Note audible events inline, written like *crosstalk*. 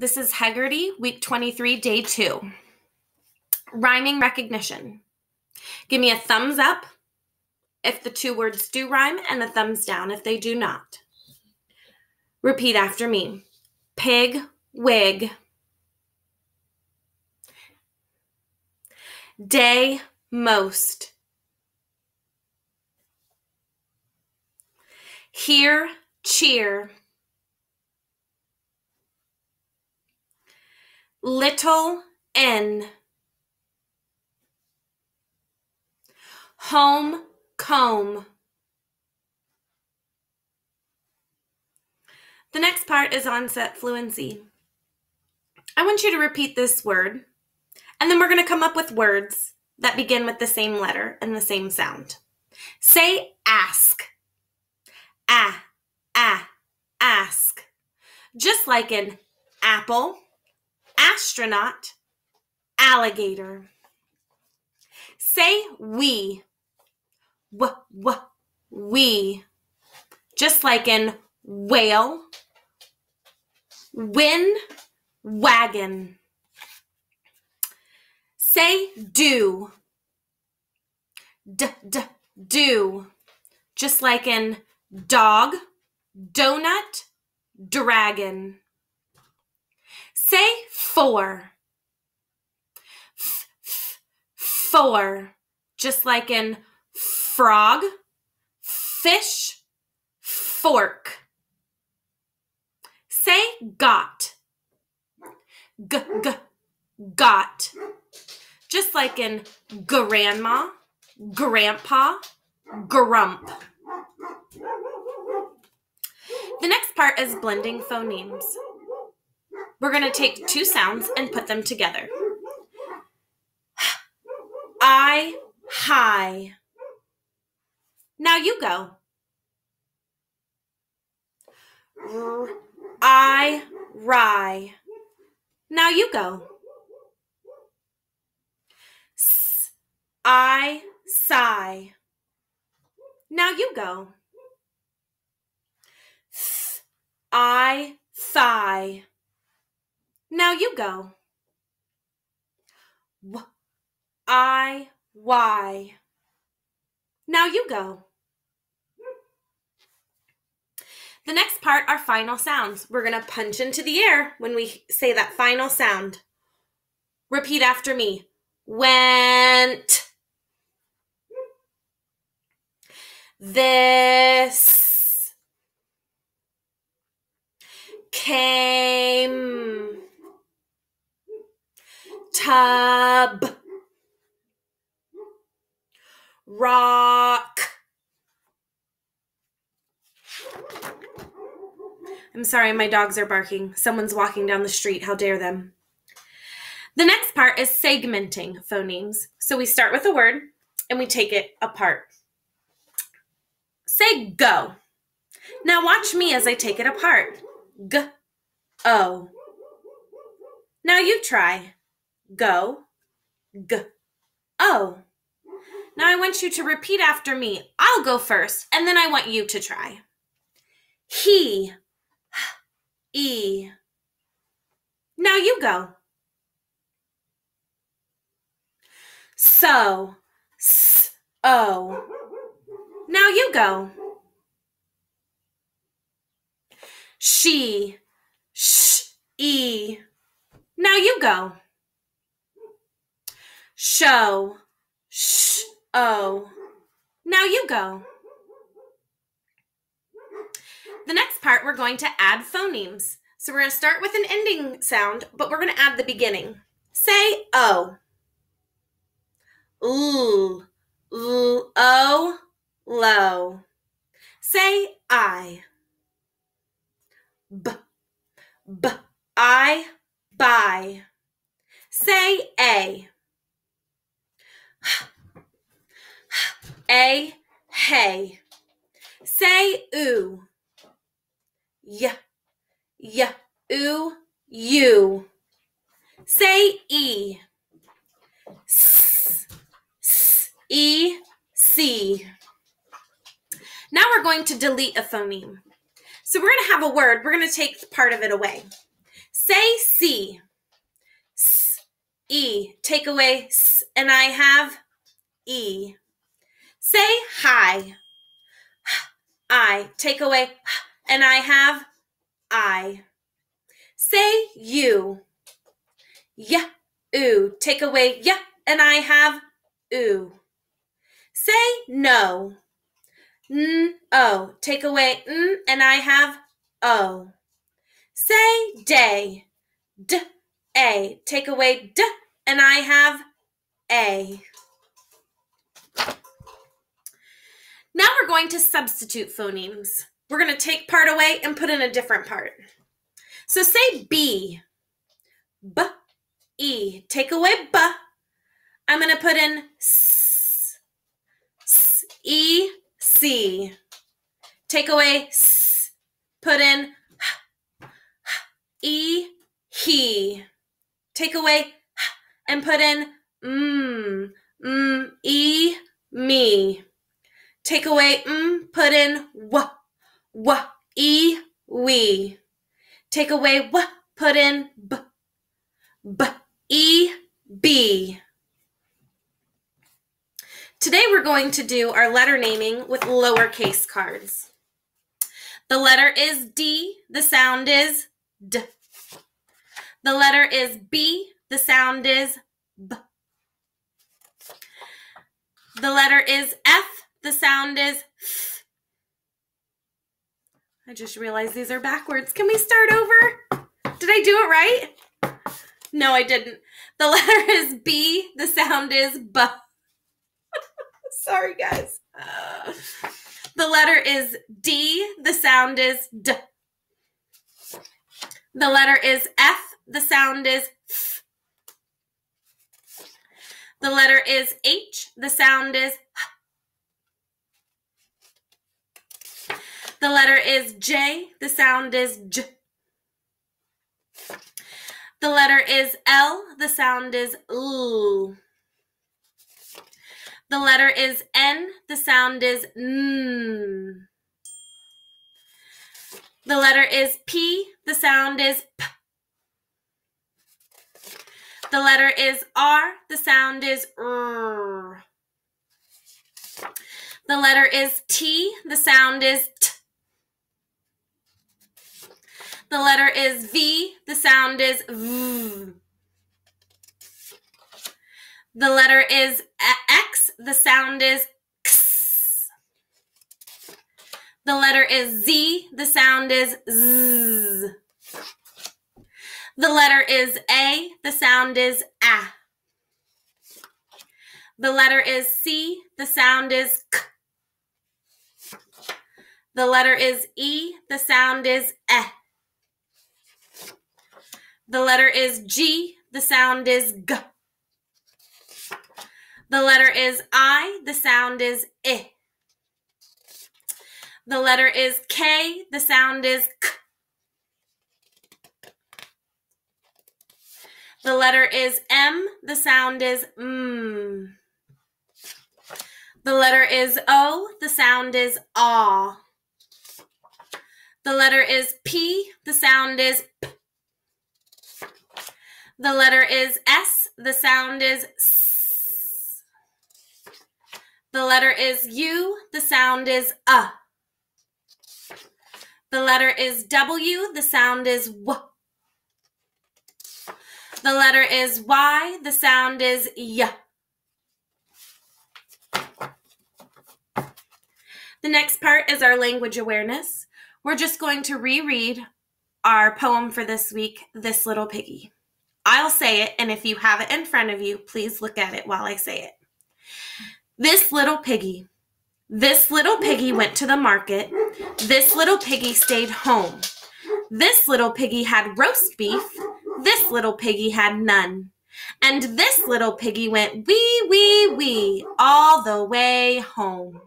This is Heggerty, week 23, day two. Rhyming recognition. Give me a thumbs up if the two words do rhyme and a thumbs down if they do not. Repeat after me pig, wig. Day, most. Hear, cheer. Little, n. Home, comb. The next part is onset fluency. I want you to repeat this word, and then we're going to come up with words that begin with the same letter and the same sound. Say ask. Ah, ah, ask. Just like an apple, astronaut, alligator. Say we. W, w, we. Just like in whale, win, wagon. Say do. D, d, do. Just like in dog, donut, dragon. Four. F, f, four. Just like in frog, fish, fork. Say got. G, g, got. Just like in grandma, grandpa, grump. The next part is blending phonemes. We're going to take two sounds and put them together. I, high. Now you go. I, rye. Now you go. S, I, sigh. Now you go. Th, I, thigh. Now you go. W, I, why. Now you go. The next part are final sounds. We're going to punch into the air when we say that final sound. Repeat after me. Went. This. Came. Tub. Rock. I'm sorry, my dogs are barking. Someone's walking down the street. How dare them? The next part is segmenting phonemes. So we start with a word and we take it apart. Say go. Now watch me as I take it apart. G, O. Now you try. Go, G, O. Now I want you to repeat after me. I'll go first, and then I want you to try. He, E. Now you go. So, S, O. Now you go. She, Sh, E. Now you go. Show, Sh, O. Oh. Now you go. The next part, we're going to add phonemes. So we're going to start with an ending sound, but we're going to add the beginning. Say O. L, L, O, low. Say I. B, B, I, buy. Say A. *sighs* A, hey. Say oo. Y, y, oo, you. Say E. S, s, E, C. Now we're going to delete a phoneme. So we're going to have a word, we're going to take part of it away. Say see. E. Take away s, and I have e. Say hi. I. Take away and I have I. Say you. Yeah, ooh. Take away yeah, and I have ooh. Say no. N, oh. Take away n, and I have o. Say day. D, a. Take away d, and I have a. Now we're going to substitute phonemes. We're going to take part away and put in a different part. So say B. B, E. Take away B. I'm going to put in S, S, E, C. Take away S. Put in H, H, E, he. Take away and put in mm, mm, E, me. Take away m, put in w, w, e, we. Take away w, put in b, b, e, b. Today we're going to do our letter naming with lowercase cards. The letter is D, the sound is D. The letter is B, the sound is B. The letter is F, the sound is I just realized these are backwards. Can we start over? Did I do it right? No, I didn't. The *laughs* letter is B. The sound is B. *laughs* Sorry, guys. Uh, the letter is D. The sound is D. The letter is F. The sound is. The letter is H. The sound is. The letter is J. The sound is J. The letter is L. The sound is L. The letter is N. The sound is N. The letter is P. The sound is P. The letter is R. The sound is R. The letter is T. The sound is T. The letter is V. The sound is V. The letter is X. The sound is X. The letter is Z. The sound is Z. The letter is A. The sound is A. The letter is C. The sound is K. The letter is E. The sound is E. The letter is G. The sound is G. The letter is I. The sound is I. The letter is K. The sound is K. The letter is M. The sound is M. The letter is O. The sound is A. The letter is P. The sound is P. The letter is S. The sound is S. The letter is U. The sound is A. The letter is W. The sound is W. The letter is Y. The sound is Y. The next part is our language awareness. We're just going to reread our poem for this week, This Little Piggy. I'll say it, and if you have it in front of you, please look at it while I say it. This little piggy. This little piggy went to the market. This little piggy stayed home. This little piggy had roast beef. This little piggy had none. And this little piggy went wee, wee, wee all the way home.